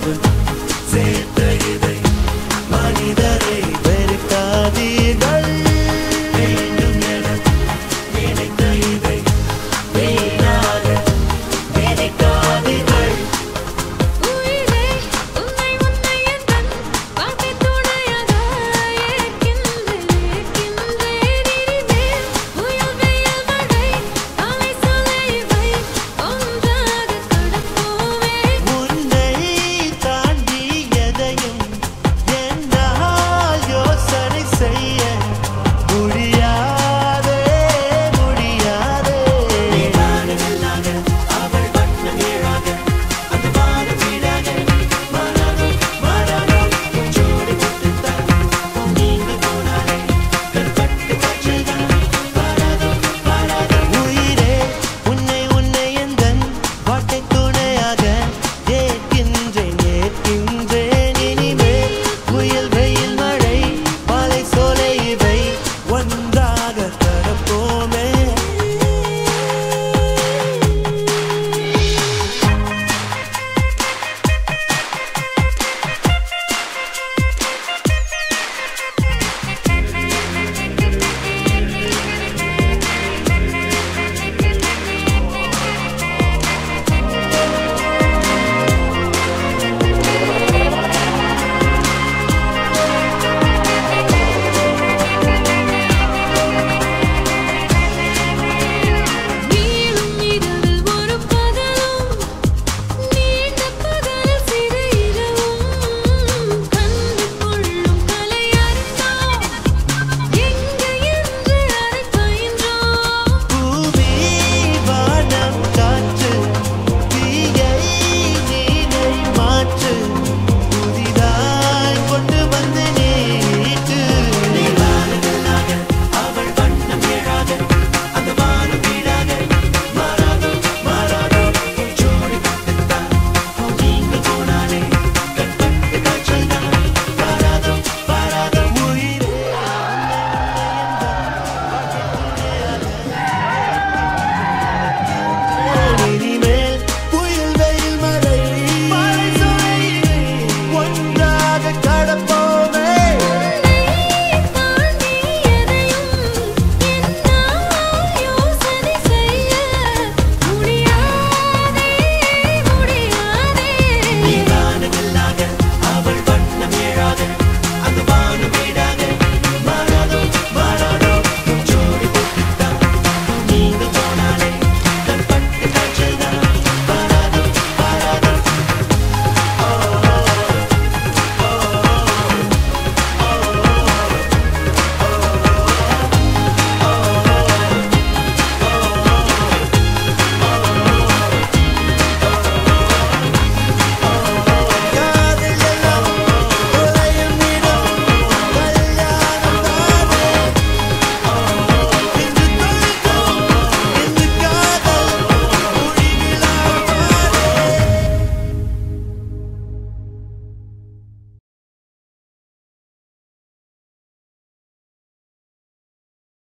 Seven. Say it,